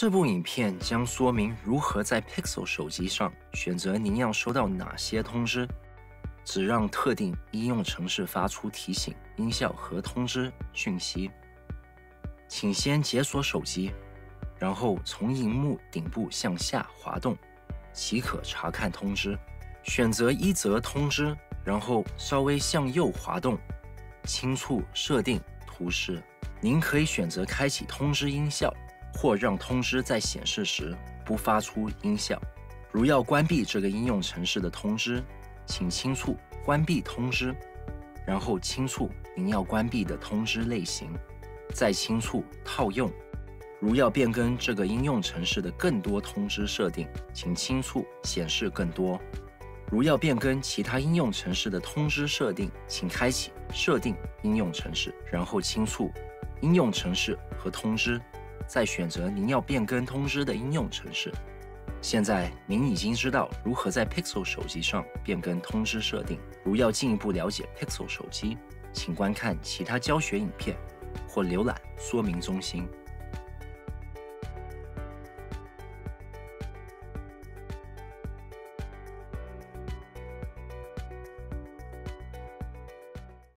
这部影片将说明如何在 Pixel 手机上选择您要收到哪些通知，只让特定应用程式发出提醒、音效和通知讯息。请先解锁手机，然后从荧幕顶部向下滑动，即可查看通知。选择一则通知，然后稍微向右滑动，轻触设定图示。您可以选择开启通知音效。或让通知在显示时不发出音效。如要关闭这个应用程式的通知，请轻触关闭通知，然后轻触您要关闭的通知类型，再轻触套用。如要变更这个应用程式的更多通知设定，请轻触显示更多。如要变更其他应用程式的通知设定，请开启设定应用程式，然后轻触应用程式和通知。再选择您要变更通知的应用程式。现在您已经知道如何在 Pixel 手机上变更通知设定。如要进一步了解 Pixel 手机，请观看其他教学影片或浏览说明中心。